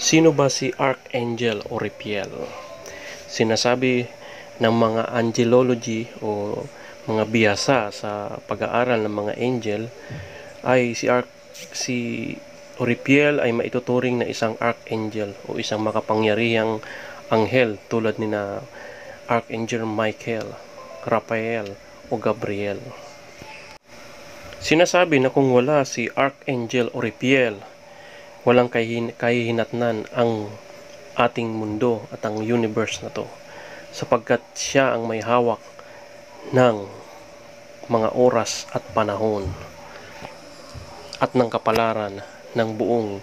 Sino ba si Archangel Oripiel? Sinasabi ng mga angelology o mga biyasa sa pag-aaral ng mga angel ay si Arch si Oripiel ay maituturing na isang archangel o isang makapangyarihang anghel tulad ni na Archangel Michael, Raphael o Gabriel. Sinasabi na kung wala si Archangel Oripiel walang kahin kahihinatnan ang ating mundo at ang universe na to sapagkat siya ang may hawak ng mga oras at panahon at ng kapalaran ng buong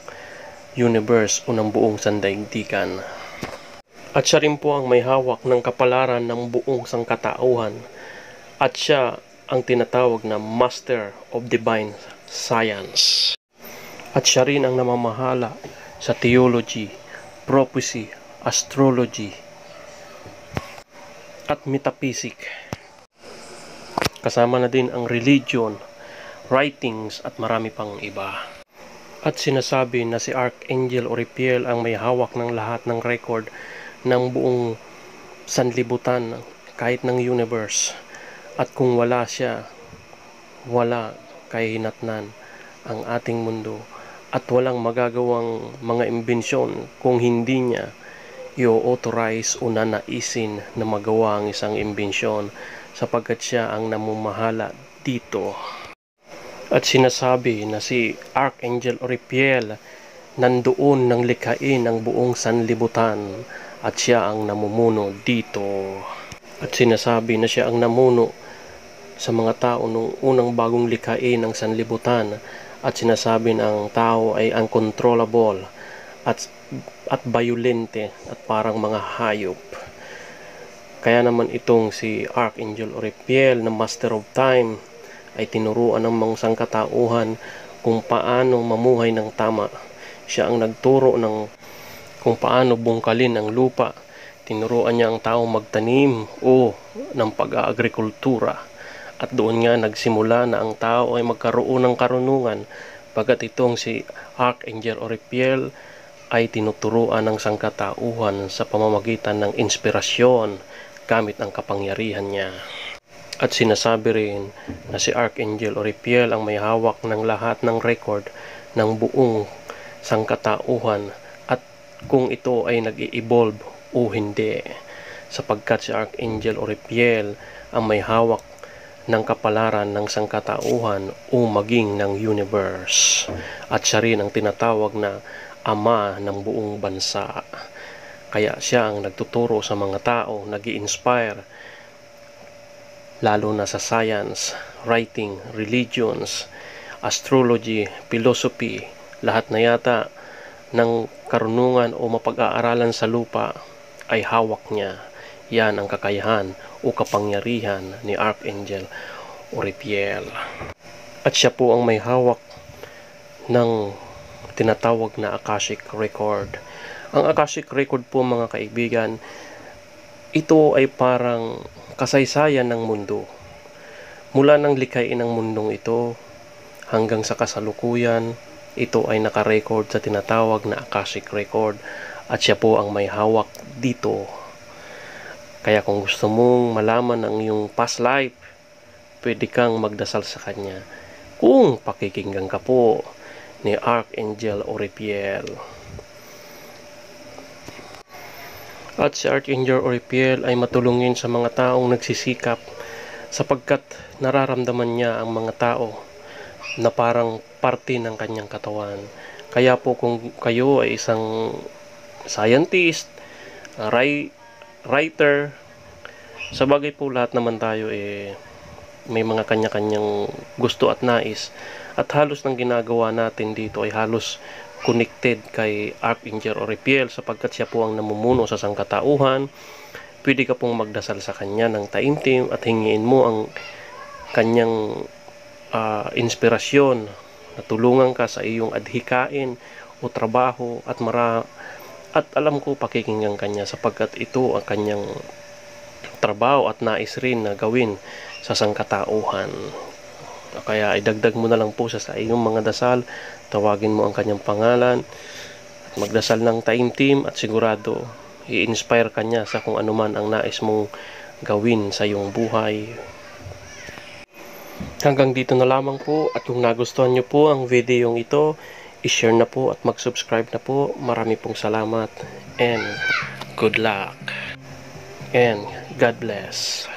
universe o ng buong sandaigdigan. At siya rin po ang may hawak ng kapalaran ng buong sangkatauhan at siya ang tinatawag na Master of Divine Science. At siya rin ang namamahala sa theology, prophecy, astrology, at metaphysic. Kasama na din ang religion, writings at marami pang iba. At sinasabi na si Archangel Oripiel ang may hawak ng lahat ng record ng buong sanlibutan kahit ng universe. At kung wala siya, wala kahinatnan ang ating mundo at walang magagawang mga imbensyon kung hindi niya i-authorize o nanaisin na magawa ang isang imbensyon sapagkat siya ang namumuhala dito. At sinasabi na si Archangel Oripiel nandoon ng likhain ang buong sanlibutan at siya ang namumuno dito. At sinasabi na siya ang namuno sa mga tao nung unang bagong likhain ng sanlibutan at sinasabi ng tao ay uncontrollable at at violente at parang mga hayop. Kaya naman itong si Archangel Oripiel na Master of Time ay tinuruan ng mga sangkatauhan kung paano mamuhay ng tama. Siya ang nagturo ng kung paano bungkalin ang lupa. Tinuruan niya ang tao magtanim o ng pag-aagrikultura at doon nga nagsimula na ang tao ay magkaroon ng karunungan bagat itong si Archangel Oripiel ay tinuturuan ng sangkatauhan sa pamamagitan ng inspirasyon gamit ang kapangyarihan niya. At sinasabi rin na si Archangel Oripiel ang may hawak ng lahat ng record ng buong sangkatauhan at kung ito ay nag-evolve o hindi sapagkat si Archangel Oripiel ang may hawak ng kapalaran ng sangkatauhan o maging ng universe. At siya rin ang tinatawag na ama ng buong bansa. Kaya siya ang nagtuturo sa mga tao, nag inspire lalo na sa science, writing, religions, astrology, philosophy, lahat na yata ng karunungan o mapag-aaralan sa lupa ay hawak niya. Yan ang kakayahan o kapangyarihan ni Archangel Oripiel. At siya po ang may hawak ng tinatawag na Akashic Record. Ang Akashic Record po mga kaibigan, ito ay parang kasaysayan ng mundo. Mula ng likhain ng mundong ito hanggang sa kasalukuyan, ito ay nakarecord sa tinatawag na Akashic Record at siya po ang may hawak dito kaya kung gusto mong malaman ang iyong past life, pwede kang magdasal sa Kanya kung pakikinggan ka po ni Archangel Oripiel. At si Archangel Oripiel ay matulungin sa mga taong nagsisikap sapagkat nararamdaman niya ang mga tao na parang parte ng kanyang katawan. Kaya po kung kayo ay isang scientist, writer. Sa bagay po lahat naman tayo eh may mga kanya-kanyang gusto at nais. At halos ng ginagawa natin dito ay halos connected kay Archangel Oripiel sapagkat siya po ang namumuno sa sangkatauhan. Pwede ka pong magdasal sa kanya ng taimtim at hingiin mo ang kanyang uh, inspirasyon na tulungan ka sa iyong adhikain o trabaho at mara at alam ko pakikinggan kanya sapagkat ito ang kanyang trabaho at nais rin na gawin sa sangkatauhan. Kaya idagdag mo na lang po sa iyong mga dasal, tawagin mo ang kanyang pangalan, at magdasal ng taimtim at sigurado i-inspire ka niya sa kung anuman ang nais mong gawin sa iyong buhay. Hanggang dito na lamang po at kung nagustuhan nyo po ang video ito, i-share na po at mag-subscribe na po. Marami pong salamat and good luck and God bless.